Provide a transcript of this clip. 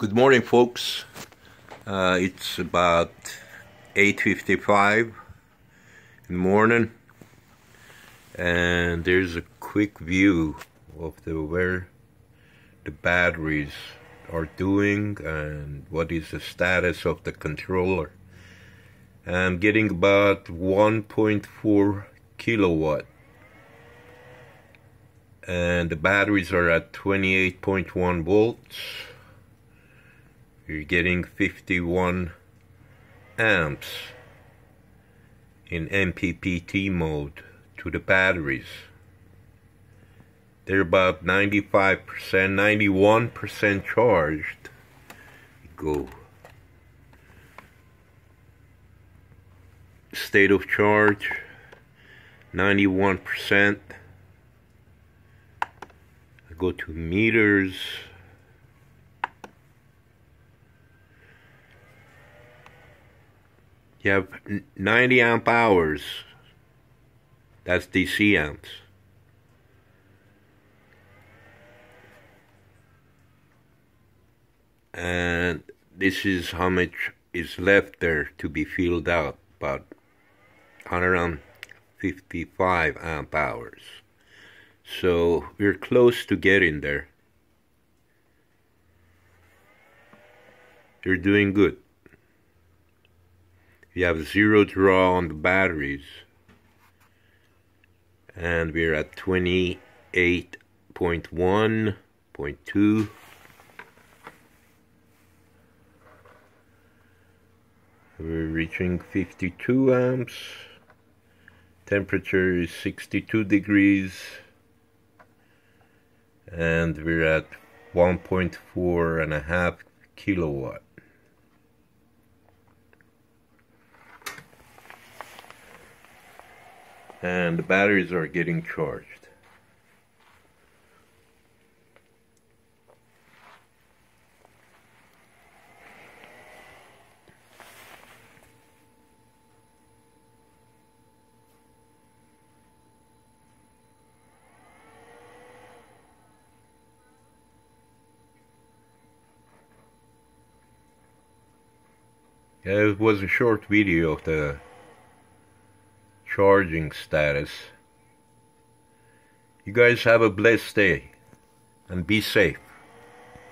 Good morning, folks. Uh, it's about 8.55 in the morning and there's a quick view of the where the batteries are doing and what is the status of the controller. I'm getting about 1.4 kilowatt and the batteries are at 28.1 volts you're getting 51 amps in MPPT mode to the batteries. They're about 95% 91% charged. Go. State of charge 91% go to meters you have 90 amp hours that's DC amps and this is how much is left there to be filled out about 155 amp hours so we're close to getting there. You're doing good. You have zero draw on the batteries. And we're at 28.1.2. We're reaching 52 amps. Temperature is 62 degrees and we're at 1.4 and a half kilowatt and the batteries are getting charged. Yeah, it was a short video of the charging status. You guys have a blessed day and be safe.